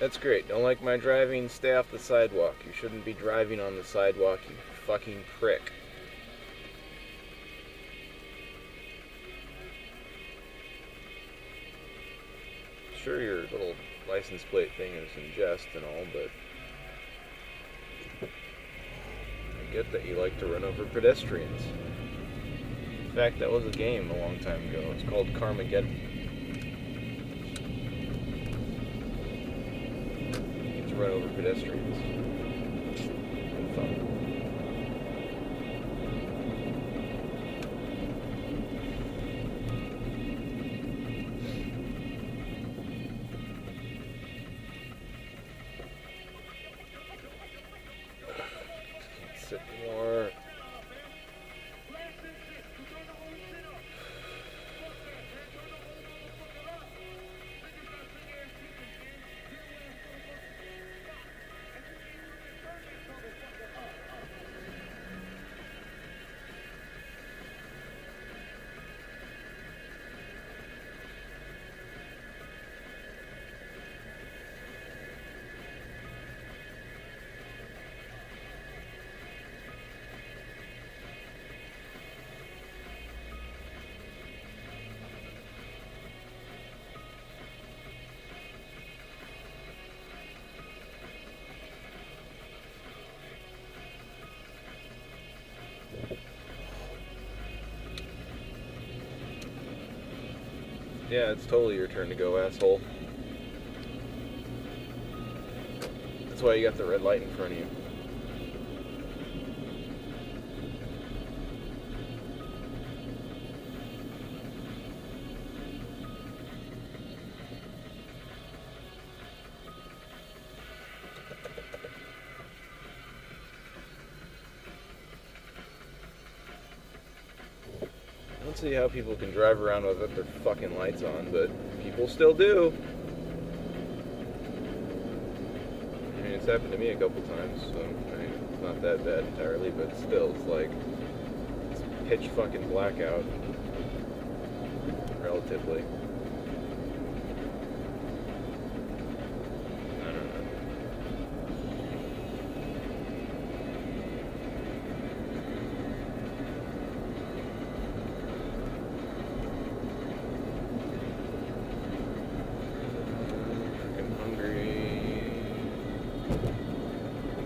That's great. Don't like my driving? Stay off the sidewalk. You shouldn't be driving on the sidewalk, you fucking prick. Sure, your little license plate thing is in jest and all, but I get that you like to run over pedestrians. In fact, that was a game a long time ago. It's called Carmageddon. Run over pedestrians. Yeah, it's totally your turn to go, asshole. That's why you got the red light in front of you. See how people can drive around with their fucking lights on, but people still do. I mean, it's happened to me a couple times, so I mean, it's not that bad entirely, but still, it's like it's pitch fucking blackout, relatively.